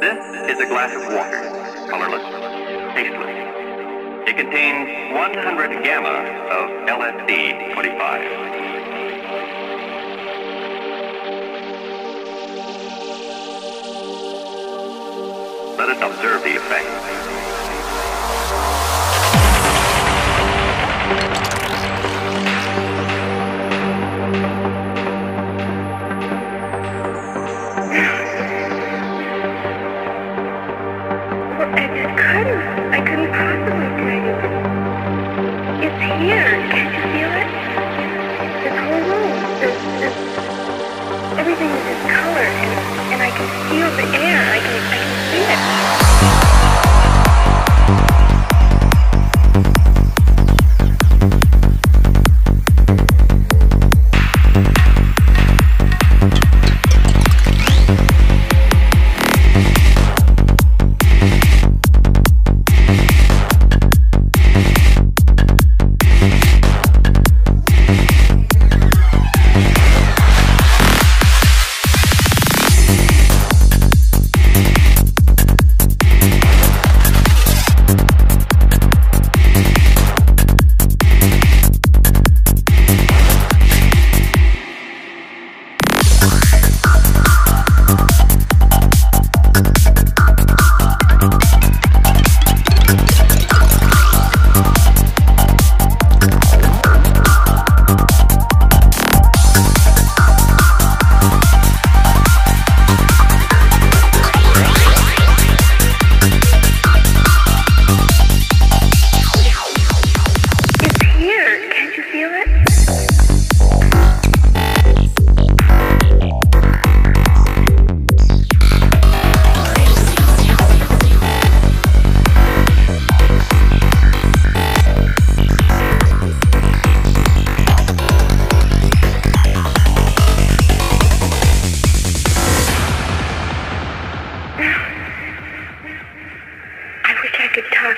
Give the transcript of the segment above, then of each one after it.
This is a glass of water, colorless, tasteless. It contains 100 gamma of LSD 25. Let us observe the effect. I just couldn't. I couldn't possibly breathe. It's here. Can't you feel it? This whole room. This, this, everything is in color, and, and I can feel the air. I can, I can see it.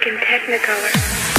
In Technicolor.